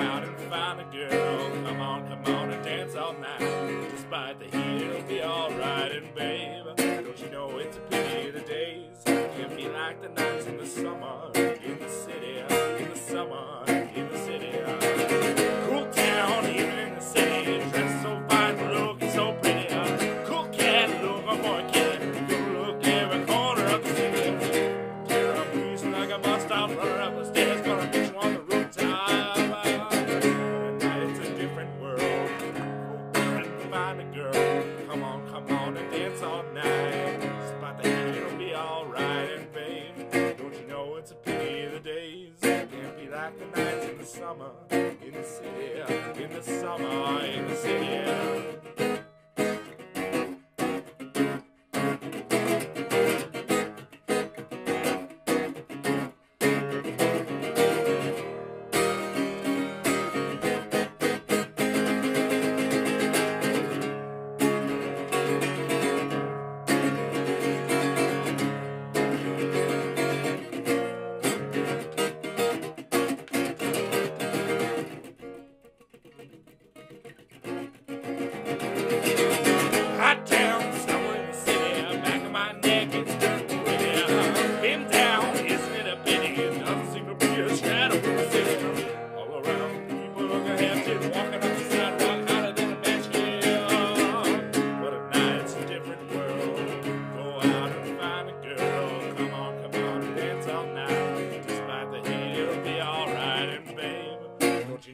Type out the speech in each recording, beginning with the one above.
out and find a girl. Come on, come on and dance all night. Despite the heat, it'll be alright. And babe, don't you know it's a pity the days can't be like the nights in the summer all night. Spot the heat, it'll be alright. And babe, don't you know it's a pity the days can't be like the nights in the summer in the city, in the summer in the city.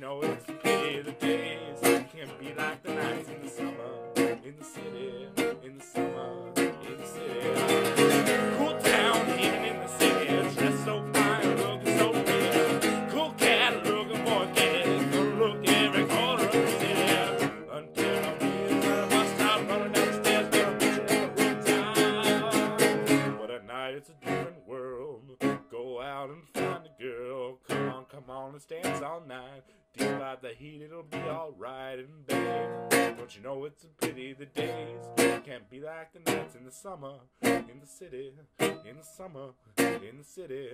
Know it's come dance all night. Despite the heat, it'll be alright. And babe, don't you know it's a pity the days can't be like the nights in the summer in the city, in the summer in the city.